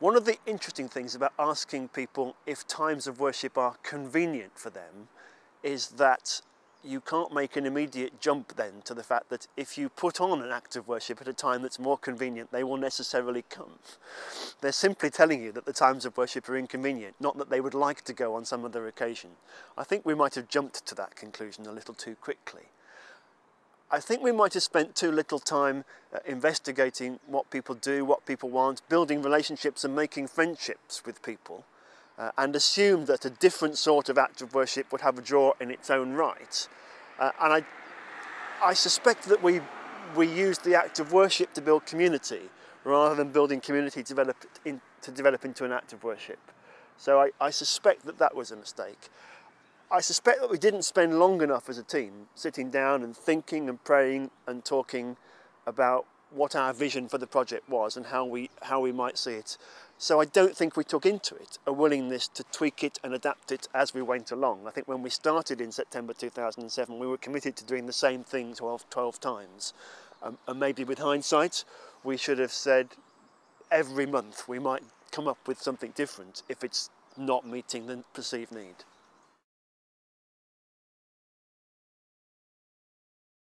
One of the interesting things about asking people if times of worship are convenient for them is that you can't make an immediate jump then to the fact that if you put on an act of worship at a time that's more convenient, they will necessarily come. They're simply telling you that the times of worship are inconvenient, not that they would like to go on some other occasion. I think we might have jumped to that conclusion a little too quickly. I think we might have spent too little time uh, investigating what people do, what people want, building relationships and making friendships with people, uh, and assumed that a different sort of act of worship would have a draw in its own right. Uh, and I, I suspect that we, we used the act of worship to build community rather than building community to develop, in, to develop into an act of worship. So I, I suspect that that was a mistake. I suspect that we didn't spend long enough as a team sitting down and thinking and praying and talking about what our vision for the project was and how we, how we might see it. So I don't think we took into it a willingness to tweak it and adapt it as we went along. I think when we started in September 2007, we were committed to doing the same thing 12, 12 times. Um, and maybe with hindsight, we should have said every month we might come up with something different if it's not meeting the perceived need.